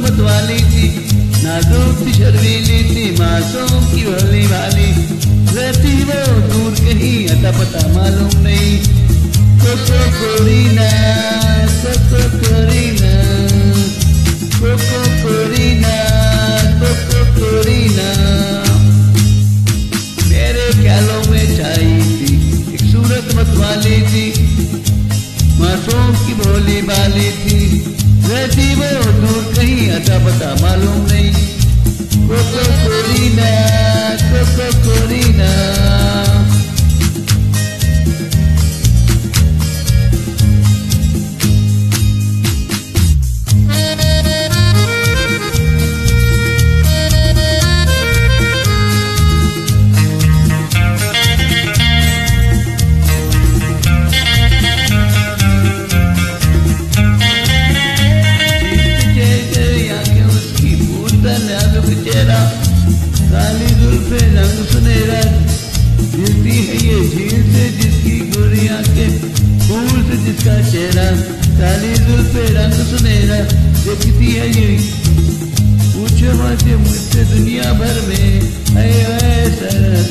सूरत वाली थी। नाजुक थी शर्मीली थी मासूम की भली वाली। रहती वो दूर कहीं जिसका चेहरा, काली दूर पे रंग सुनहरा, देखती है ये। पूछो मत मुझसे दुनिया भर में है ऐसा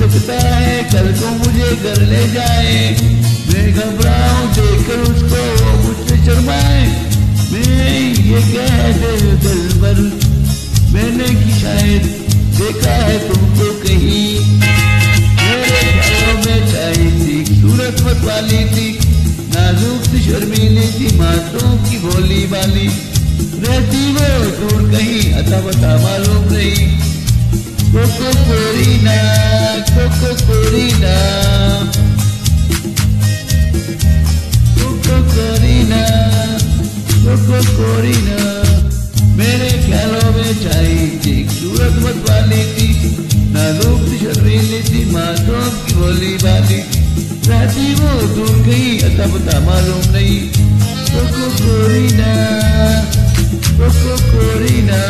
सकता है कल को मुझे घर ले जाए। मैं घबराऊं, देखकर उसको वो मुझसे शर्माए। मैं ये कह दे दिल भर। मैंने की शायद देखा है तुमको कहीं। मेरे ख्यालों में छाई थी, सूरत मत वाली थी। नाजुक सी शर्मीली थी मातों की भोली वाली रहती वो दूर कहीं अता बता मालूम नहीं। Coco Corina coco corina coco corina coco corina मेरे ख्यालों में छाई थी सूरत मत वाली थी नाजुक शर्मीली थी मातों की बोली वाली रहती वो दूर गई अता पता मालूम नहीं कोको कोरीना कोको कोरीना